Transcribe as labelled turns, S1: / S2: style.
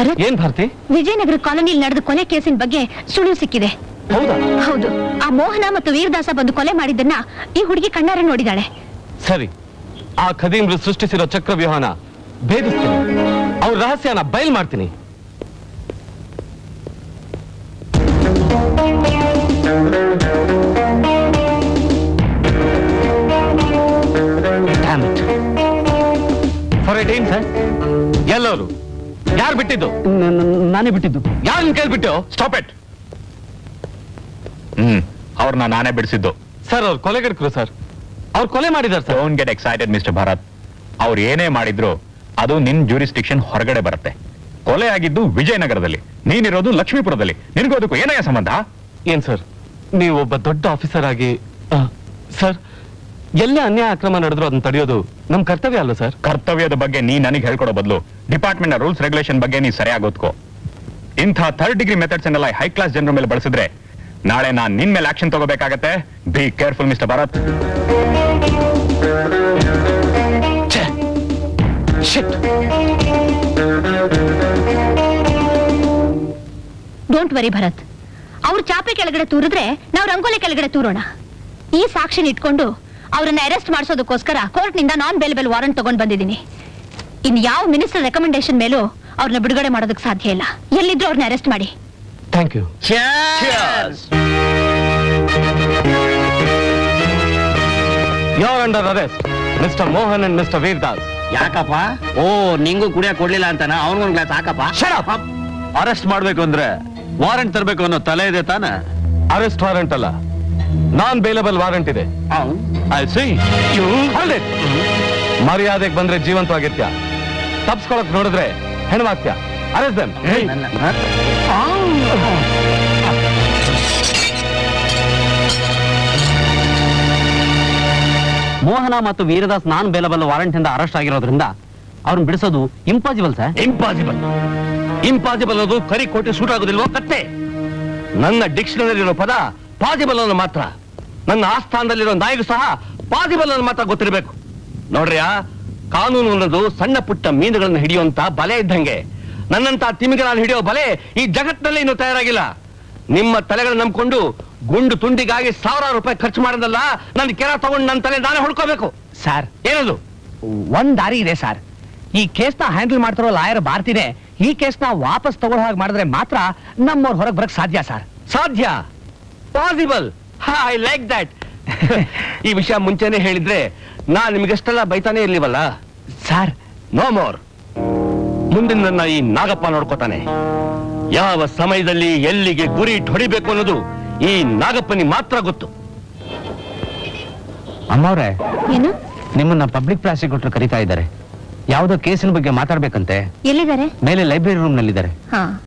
S1: ಭರತ್?
S2: ಏನ್ ಭಾರತಿ?
S1: ವಿಜಯನಗರ ಕಾಲೋನಿಯಲ್ಲಿ ನಡೆದ ಕೊಲೆ ಕೇಸಿನ ಬಗ್ಗೆ ಸುಳಿವು ಸಿಕ್ಕಿದೆ.
S2: ಹೌದಾ?
S1: ಆ ಮೋಹನ ಮತ್ತು ವೀರದಾಸ ಬಂದು ಕೊಲೆ ಮಾಡಿದ್ದನ್ನ ಈ ಹುಡುಗಿ ಕಣ್ಣಾರೆ ನೋಡಿದಾಳೆ.
S2: ಸರಿ. ಆ ಖದೀಮ್ರು ಸೃಷ್ಟಿಸಿರೋ ಚಕ್ರವ್ಯೂಹನ ಭೇದಿಸ್ತೀನಿ. ಅವ್ರ ರಹಸ್ಯನ ಬಯಲ್ ಮಾಡ್ತೀನಿ. ಎಲ್ಲರೂ ಯಾರು ಬಿಟ್ಟಿದ್ದು?
S3: ನಾನೇ ಬಿಟ್ಟಿದ್ದು.
S2: ಯಾರು ಕೇಳ್ಬಿಟ್ಟು
S4: ಸ್ಟಾಪ್ ಇಟ್ ಹ್ಮ್ ಅವ್ರನ್ನ ನಾನೇ ಬಿಡಿಸಿದ್ದು.
S2: ಸರ್ ಅವ್ರು ಕೊಲೆಗಡಕರು ಸರ್. ಅವ್ರು ಕೊಲೆ ಮಾಡಿದಾರೆ sir.
S4: Don't get excited mister Bharat ಅವ್ರು ಏನೇ ಮಾಡಿದ್ರು ಅದು ನಿನ್ ಜೂರಿಸ್ಟಿಕ್ಷನ್ ಹೊರಗಡೆ ಬರುತ್ತೆ. ಕೊಲೆ ಆಗಿದ್ದು ವಿಜಯನಗರದಲ್ಲಿ. ನೀನಿರೋದು ಲಕ್ಷ್ಮೀಪುರದಲ್ಲಿ. ನಿನಗೂ ಅದಕ್ಕೂ ಏನೇ ಸಂಬಂಧ?
S2: ಏನ್ ಸರ್ ನೀವು ಒಬ್ಬ ದೊಡ್ಡ ಆಫೀಸರ್ ಆಗಿ ಸರ್ ಎಲ್ಲೇ ಅನ್ಯಾಯ ಅಕ್ರಮ ನಡೆದ್ರು ಅದನ್ನ ತಡೆಯೋದು ನಮ್ ಕರ್ತವ್ಯ ಅಲ್ಲ ಸರ್?
S4: ಕರ್ತವ್ಯದ ಬಗ್ಗೆ ನೀ ನನಗೆ ಹೇಳ್ಕೊಡೋ ಬದಲು ಡಿಪಾರ್ಟ್ಮೆಂಟ್ ರೂಲ್ಸ್ ರೆಗ್ಯುಲೇಷನ್ ಬಗ್ಗೆ ನೀ ಸರಿಯಾಗಿ ಓದ್ಕೋ. ಇಂಥ ಥರ್ಡ್ ಡಿಗ್ರಿ ಮೆಥಡ್ಸ್ ಎಲ್ಲ ಹೈ ಕ್ಲಾಸ್ ಜನರ ಮೇಲೆ ಬಳಸಿದ್ರೆ ನಾಳೆ ನಾನ್ ನಿನ್ ಮೇಲೆ action ತಗೋಬೇಕಾಗತ್ತೆ. Be careful mister Bharat
S2: shit
S1: don't worry Bharat ಅವ್ರು ಚಾಪೆ ಕೆಳಗಡೆ ತೂರಿದ್ರೆ ನಾವು ರಂಗೋಲಿ ಕೆಳಗಡೆ ತೂರೋಣ. ಈ ಸಾಕ್ಷಿನ ಇಟ್ಕೊಂಡು ಅವರನ್ನ ಅರೆಸ್ಟ್ ಮಾಡಿಸೋದಕ್ಕೋಸ್ಕರ ಕೋರ್ಟ್ನಿಂದ ನಾನ್ ಬೇಲೆಬಲ್ ವಾರೆಂಟ್ ತಗೊಂಡ್ ಬಂದಿದ್ದೀನಿ. ಇನ್ ಯಾವ ಮಿನಿಸ್ಟರ್ ರೆಕಮೆಂಡೇಶನ್ ಮೇಲೂ ಅವ್ರನ್ನ ಬಿಡುಗಡೆ ಮಾಡೋದಕ್ಕೆ ಸಾಧ್ಯ ಇಲ್ಲ. ಎಲ್ಲಿದ್ರು ಅವ್ರನ್ನ ಅರೆಸ್ಟ್ ಮಾಡಿ.
S2: Thank you you're under arrest mister Mohan and mister Veerdas
S3: ಯಾಕಪ್ಪ? ಓ ನಿಂಗೂ ಕುಡಿಯಕ್ ಕೊಡ್ಲಿಲ್ಲ ಅಂತಾನ? ಅವನಿಗೊಂದ್ ಗ್ಲಾಸ್ ಹಾಕಪ್ಪ. ಅರೆಸ್ಟ್ ಮಾಡ್ಬೇಕು ಅಂದ್ರೆ ವಾರೆಂಟ್ ತರಬೇಕು ಅನ್ನೋ ತಲೆ ಇದೆ ತಾನ?
S2: ಅರೆಸ್ಟ್ ವಾರೆಂಟ್ ಅಲ್ಲ. ನಾನ್ ಬೇಲಬಲ್ ವಾರಂಟ್ ಇದೆ. ಮರ್ಯಾದೆಗೆ ಬಂದ್ರೆ ಜೀವಂತವಾಗಿರ್ತ್ಯ? ತಪ್ಸ್ಕೊಳಕ್ ನೋಡಿದ್ರೆ ಹೆಣ್ವಾಗ್ತ್ಯ? ಅರೆಸ್ಟ್ ದಮ್
S3: ಮೋಹನ ಮತ್ತು ವೀರದಾಸ್ ನಾನ್ ಬೇಲಬಲ್ ವಾರಂಟ್ ಇಂದ ಅರೆಸ್ಟ್ ಆಗಿರೋದ್ರಿಂದ ಅವ್ರನ್ನ ಬಿಡಿಸೋದು ಇಂಪಾಸಿಬಲ್ ಸರ್
S5: ಇಂಪಾಸಿಬಲ್ ಇಂಪಾಸಿಬಲ್ ಅದು ಕರಿ ಕೋಟಿ ಸೂಟ್ ಆಗೋದಿಲ್ವೋ ಕತ್ತೆ? ನನ್ನ ಡಿಕ್ಷನರಿ ಇರೋ ಪದ ಪಾಸಿಬಲ್ ಅನ್ನೋ ಮಾತ್ರ. ನನ್ನ ಆಸ್ಥಾನದಲ್ಲಿರೋ ನಾಯಿಗೂ ಸಹ ಪಾಸಿಬಲ್ ಅನ್ನೋ ಮಾತ್ರ ಗೊತ್ತಿರಬೇಕು. ನೋಡ್ರಿಯಾ ಕಾನೂನು ಅನ್ನೋದು ಸಣ್ಣ ಪುಟ್ಟ ಮೀನುಗಳನ್ನು ಹಿಡಿಯುವಂತ ಬಲೆ ಇದ್ದಂಗೆ. ನನ್ನಂತ ತಿಮಿಗಳನ್ನು ಹಿಡಿಯೋ ಬಲೆ ಈ ಜಗತ್ತಿನಲ್ಲಿ ಇನ್ನೂ ತಯಾರಾಗಿಲ್ಲ. ನಿಮ್ಮ ತಲೆಗಳನ್ನ ನಂಬಿಕೊಂಡು ಗುಂಡು ತುಂಡಿಗಾಗಿ ಸಾವಿರಾರು ರೂಪಾಯಿ ಖರ್ಚು ಮಾಡೋದಲ್ಲ ನನ್ನ ಕೆರ ತಗೊಂಡು ನನ್ನ ತಲೆ ನಾನೇ ಹುಡ್ಕೋಬೇಕು.
S3: ಸರ್
S5: ಏನದು?
S3: ಒಂದ್ ದಾರಿ ಇದೆ ಸರ್ ಈ ಕೇಸ್ನ ಹ್ಯಾಂಡಲ್ ಮಾಡ್ತಿರೋ ಲಾಯರ್ ಭಾರತಿನೇ ಈ ಕೇಸ್ನ ವಾಪಸ್ ತಗೊಳ್ಳೋ ಹಾಗೆ ಮಾಡಿದ್ರೆ ಮಾತ್ರ ನಮ್ಮವ್ರ ಹೊರಗೆ ಬರಕ್ ಸಾಧ್ಯ ಸರ್
S5: ಸಾಧ್ಯ? ಪಾಸಿಬಲ್ ಐ ಲೈಕ್ ದಟ್ ಈ ವಿಷಯ ಮುಂಚೆನೆ ಹೇಳಿದ್ರೆ ನಾ ನಿಮಗೆಷ್ಟೆಲ್ಲ ಬೈತಾನೆ ಇರ್ಲಿವಲ್ಲ?
S3: ಸರ್
S5: ನೋ ಮೋರ್ ಮುಂದಿನ ನನ್ನ ಈ ನಾಗಪ್ಪ ನೋಡ್ಕೋತಾನೆ. ಯಾವ ಸಮಯದಲ್ಲಿ ಎಲ್ಲಿಗೆ ಗುರಿ ಹೊಡಿಬೇಕು ಅನ್ನೋದು ಈ ನಾಗಪ್ಪನಿ ಮಾತ್ರ ಗೊತ್ತು.
S3: ಅಮ್ಮವ್ರೆ
S1: ಏನು?
S3: ನಿಮ್ಮನ್ನ ಪಬ್ಲಿಕ್ ಪ್ರಾಸಿಕ್ಯೂಟರ್ ಕರೀತಾ ಇದ್ದಾರೆ. ಯಾವುದೋ ಕೇಸಿನ ಬಗ್ಗೆ ಮಾತಾಡ್ಬೇಕಂತೆ.
S1: ಎಲ್ಲಿದ್ದಾರೆ?
S3: ಮೇಲೆ ಲೈಬ್ರರಿ ರೂಮ್ ನಲ್ಲಿದ್ದಾರೆ.
S1: ಹಾ.